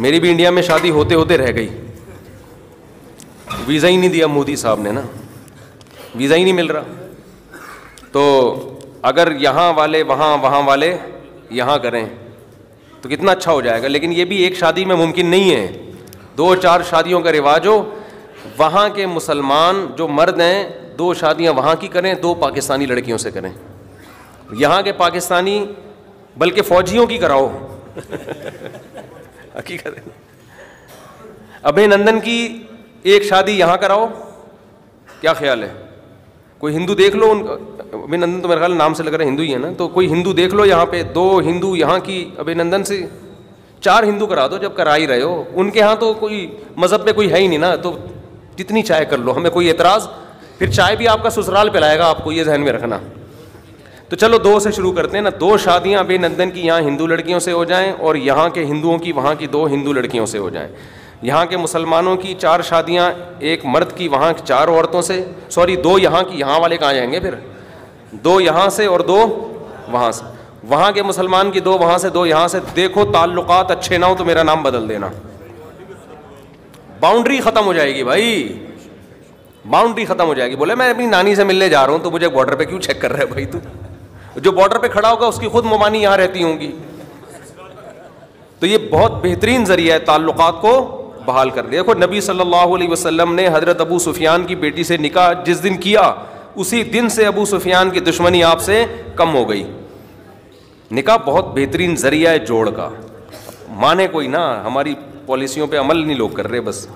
मेरी भी इंडिया में शादी होते होते रह गई। वीज़ा ही नहीं दिया मोदी साहब ने ना। वीज़ा ही नहीं मिल रहा। तो अगर यहाँ वाले, वहाँ वहाँ वाले यहाँ करें तो कितना अच्छा हो जाएगा। लेकिन ये भी एक शादी में मुमकिन नहीं है। दो चार शादियों का रिवाज हो, वहाँ के मुसलमान जो मर्द हैं, दो शादियाँ वहाँ की करें, दो पाकिस्तानी लड़कियों से करें। यहाँ के पाकिस्तानी, बल्कि फ़ौजियों की कराओ। हकीकत अभिनंदन की एक शादी यहाँ कराओ, क्या ख्याल है? कोई हिंदू देख लो उन अभिनंदन तो मेरे ख्याल नाम से लग रहा है हिंदू ही है ना? तो कोई हिंदू देख लो यहाँ पे, दो हिंदू यहाँ की अभिनंदन से चार हिंदू करा दो जब करा ही रहे हो। उनके यहाँ तो कोई मज़हब में कोई है ही नहीं ना तो जितनी चाय कर लो, हमें कोई एतराज़? फिर चाय भी आपका ससुराल पिलाएगा आपको, ये जहन में रखना। तो चलो दो से शुरू करते हैं ना, दो शादियाँ अभिनंदन की, यहाँ हिंदू लड़कियों से हो जाएँ और यहाँ के हिंदुओं की, वहाँ की दो हिंदू लड़कियों से हो जाएँ। यहाँ के मुसलमानों की चार शादियाँ, एक मर्द की, वहाँ की चार औरतों से। सॉरी दो यहाँ की, यहाँ वाले कहाँ जाएँगे फिर? दो यहाँ से और दो वहाँ से। वहाँ के मुसलमान की दो, वहाँ से दो, यहाँ से। देखो ताल्लुकात अच्छे ना हो तो मेरा नाम बदल देना। बाउंड्री ख़त्म हो जाएगी भाई। बाउंड्री ख़त्म हो जाएगी। बोले, मैं अपनी नानी से मिलने जा रहा हूँ तो मुझे बॉर्डर पे क्यों चेक कर रहा है भाई तू? जो बॉर्डर पे खड़ा होगा, उसकी खुद ममानी यहाँ रहती होंगी। तो ये बहुत बेहतरीन ज़रिया है ताल्लुकात को बहाल कर दिया देखो, नबी सल्लल्लाहु अलैहि वसल्लम ने हज़रत अबू सुफियान की बेटी से निकाह जिस दिन किया, उसी दिन से अबू सुफियान की दुश्मनी आपसे कम हो गई। निकाह बहुत बेहतरीन ज़रिया है जोड़ का। माने कोई ना, हमारी पॉलिसियों पे अमल नहीं लोग कर रहे बस।